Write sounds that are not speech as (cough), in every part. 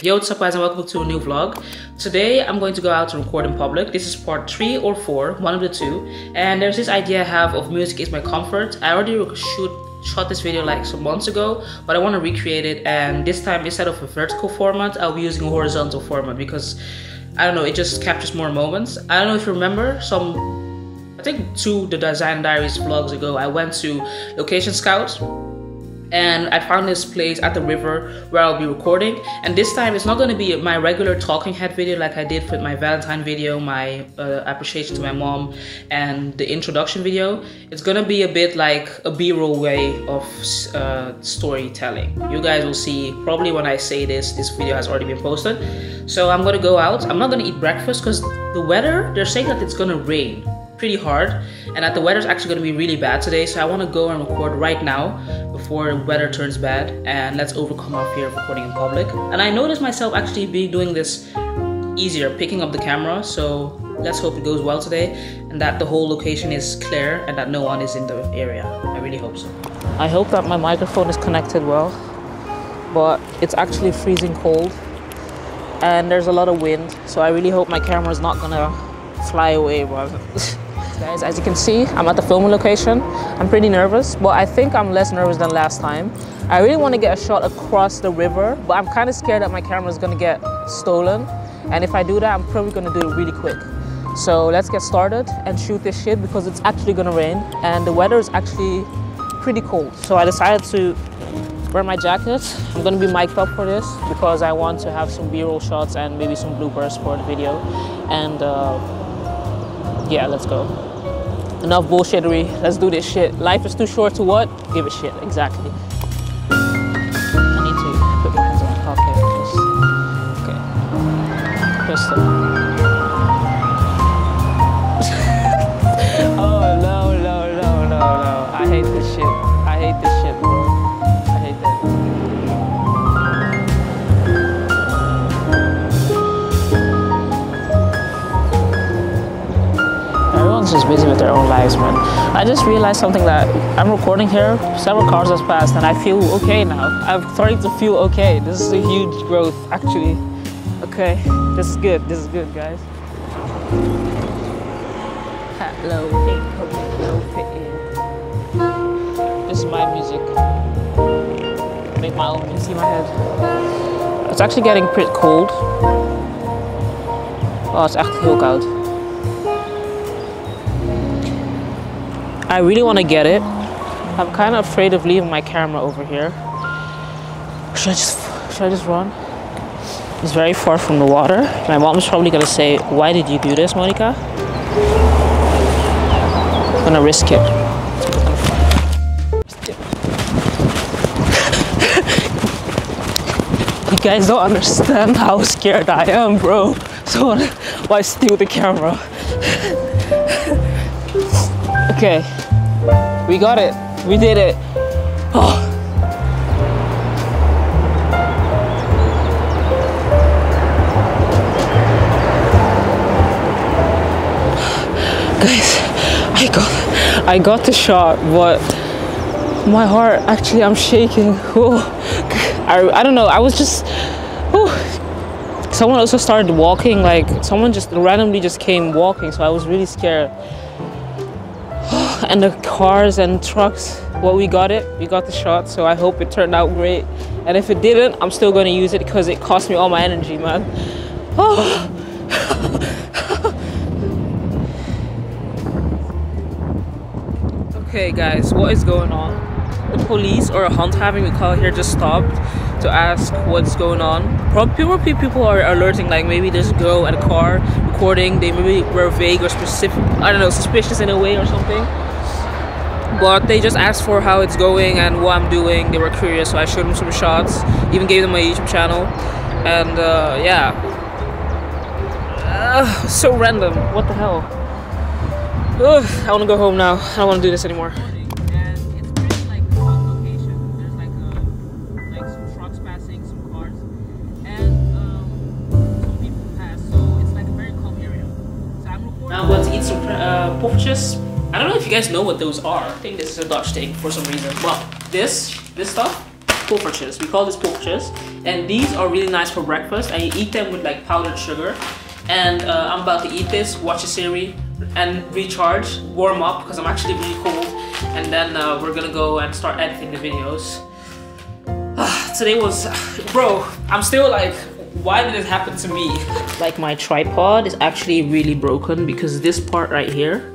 Yo, what's up guys and welcome to a new vlog. Today I'm going to go out to record in public. This is part 3 or 4, one of the two. And there's this idea I have of music is my comfort. I already shoot shot this video like some months ago but I want to recreate it and this time instead of a vertical format I'll be using a horizontal format because I don't know it just captures more moments I don't know if you remember some I think two the design diaries vlogs ago I went to location scout and I found this place at the river where I'll be recording. And this time it's not going to be my regular talking head video like I did with my Valentine video, my uh, appreciation to my mom, and the introduction video. It's going to be a bit like a B-roll way of uh, storytelling. You guys will see probably when I say this, this video has already been posted. So I'm going to go out. I'm not going to eat breakfast because the weather, they're saying that it's going to rain pretty hard and that the weather's actually going to be really bad today. So I want to go and record right now before the weather turns bad and let's overcome our fear of recording in public. And I noticed myself actually be doing this easier picking up the camera. So let's hope it goes well today and that the whole location is clear and that no one is in the area. I really hope so. I hope that my microphone is connected well but it's actually freezing cold and there's a lot of wind. So I really hope my camera is not gonna fly away bro (laughs) guys. As you can see i'm at the filming location. I'm pretty nervous but i think i'm less nervous than last time. I really want to get a shot across the river but i'm kind of scared that my camera is going to get stolen. And if i do that i'm probably going to do it really quick. So let's get started and shoot this shit because it's actually going to rain and the weather is actually pretty cold. So i decided to wear my jacket. I'm going to be mic'd up for this because i want to have some b-roll shots and maybe some bloopers for the video. And uh, yeah let's go enough bullshittery. Let's do this shit. Life is too short to what? Give a shit. Exactly. Everyone's just busy with their own lives, man. I just realized something that I'm recording here, several cars has passed, and I feel okay now. I'm starting to feel okay. This is a huge growth, actually. Okay, this is good. This is good, guys. Hello, This is my music. Make my own. You see my head? It's actually getting pretty cold. Oh, it's echt heel koud. I really want to get it. I'm kind of afraid of leaving my camera over here. Should I just should I just run? It's very far from the water. My mom's probably gonna say, "Why did you do this, Monica?" I'm gonna risk it. (laughs) you guys don't understand how scared I am, bro. So why steal the camera? (laughs) okay. We got it. We did it. Oh. (sighs) Guys, I got I got the shot, but my heart actually I'm shaking. (laughs) Oh, I, I don't know. I was just oh. Someone also started walking, like someone just randomly just came walking, so I was really scared and the cars and trucks well we got it. We got the shot so i hope it turned out great. And if it didn't i'm still going to use it because it cost me all my energy man. Oh. (sighs) okay guys what is going on? The police or a hunt having we call here just stopped to ask what's going on. Probably people are alerting like maybe there's a girl at a car recording. They maybe were vague or specific i don't know suspicious in a way or something but they just asked for how it's going and what I'm doing. They were curious, so I showed them some shots, even gave them my YouTube channel, and uh, yeah. Uh, so random. What the hell? Ugh, I want to go home now. I don't want to do this anymore. I'm going to eat some uh, poffertjes I don't know if you guys know what those are. I think this is a Dutch thing for some reason. Well, this, this stuff, poffertjes. We call this poffertjes. And these are really nice for breakfast and you eat them with like powdered sugar. And uh, I'm about to eat this, watch a series and recharge, warm up because I'm actually really cold. And then uh, we're gonna go and start editing the videos. (sighs) today was, (sighs) bro, I'm still like, why did it happen to me? Like my tripod is actually really broken because this part right here,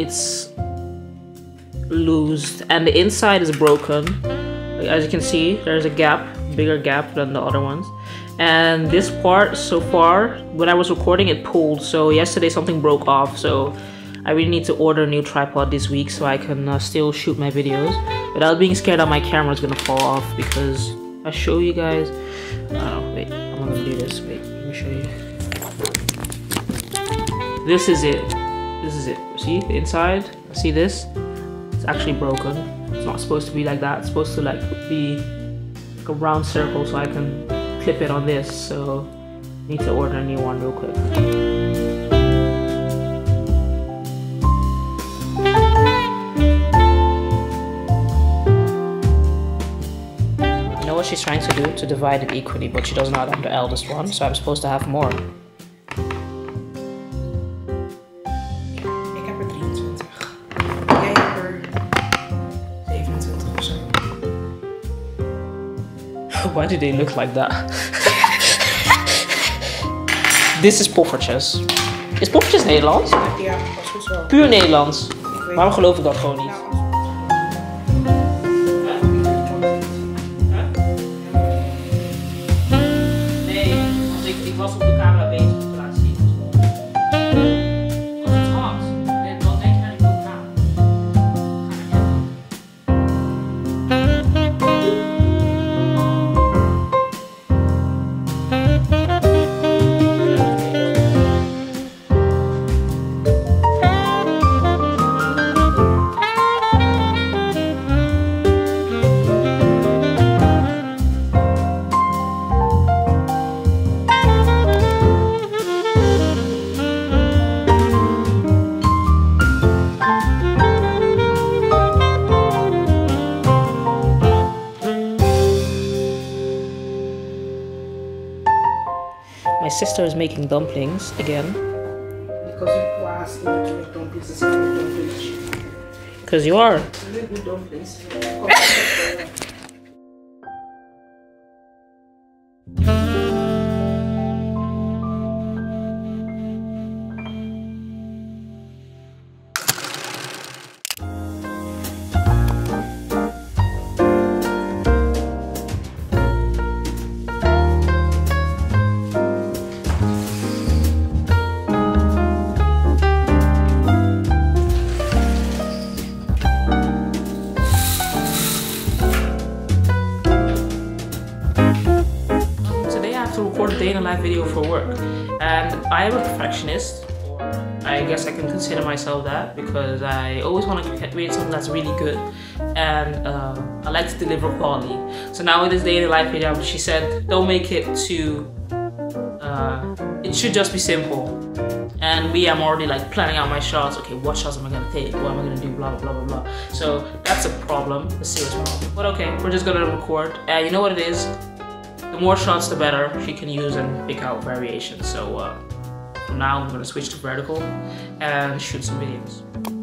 it's loose and the inside is broken. As you can see, there's a gap, bigger gap than the other ones. And this part so far, when I was recording, it pulled. So yesterday something broke off. So I really need to order a new tripod this week so I can uh, still shoot my videos without being scared that my camera is gonna fall off because I show you guys. Oh, wait, I'm gonna do this. Wait, let me show you. This is it. Is it. See the inside? See this? It's actually broken. It's not supposed to be like that. It's supposed to like be like a round circle so I can clip it on this. So I need to order a new one real quick. I know what she's trying to do to divide it equally, but she doesn't I'm the eldest one, so I'm supposed to have more. Why do they look like that? This is poffertjes. Is poffertjes Nederlands? Ja, dat is wel. Puur Nederlands. Waarom geloof ik dat gewoon niet? Nee, ik was op sister is making dumplings again. Because you asked me to make dumplings, dumplings. Because you are. Make good dumplings. (laughs) to record a day in a life video for work. And I am a perfectionist. I guess I can consider myself that because I always want to create something that's really good. And uh, I like to deliver quality. So now with this day in the life video, she said, don't make it too, uh, it should just be simple. And me, I'm already like planning out my shots. Okay, what shots am I gonna take? What am I gonna do? Blah blah blah blah blah. So that's a problem, a serious problem. But okay, we're just gonna record. And you know what it is? The more shots the better. She can use and pick out variations. So uh, now I'm gonna switch to vertical and shoot some videos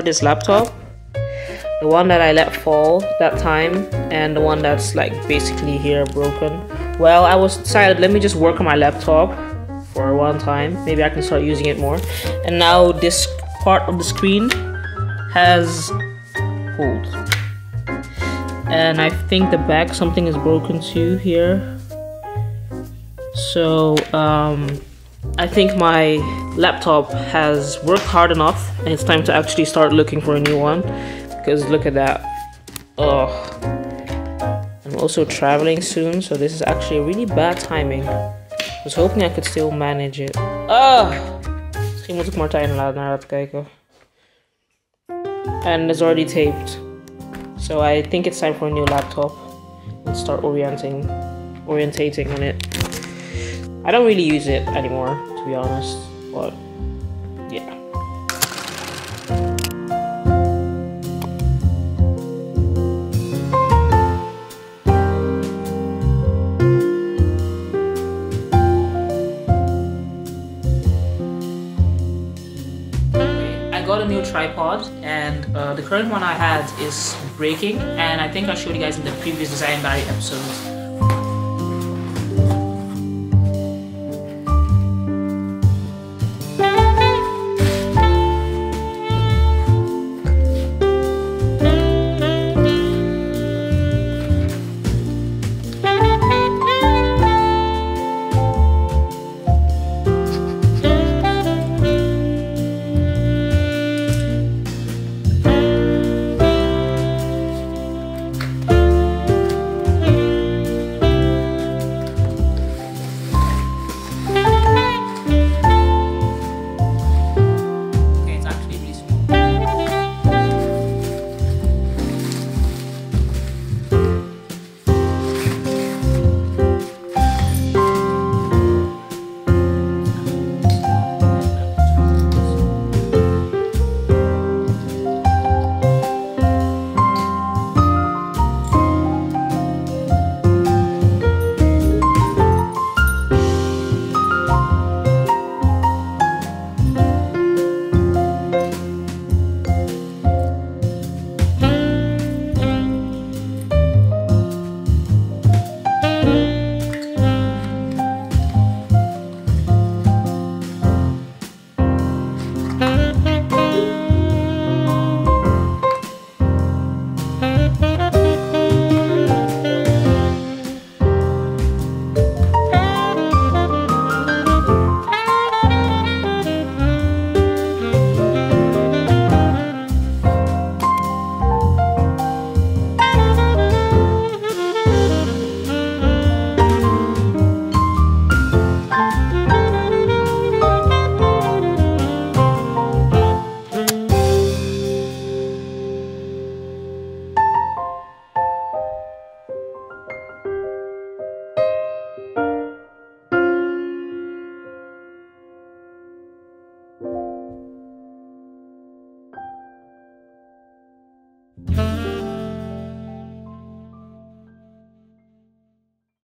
this laptop. The one that I let fall that time and the one that's like basically here broken. Well, I was decided let me just work on my laptop for one time. Maybe I can start using it more. And now this part of the screen has holes. And I think the back something is broken too here. So um, I think my laptop has worked hard enough and it's time to actually start looking for a new one because look at that. Oh, I'm also traveling soon, so this is actually really bad timing. I was hoping I could still manage it. Ah! And it's already taped. So I think it's time for a new laptop and start orienting, orientating on it. I don't really use it anymore, to be honest, but yeah. I got a new tripod and uh, the current one I had is breaking and I think I showed you guys in the previous design diary episode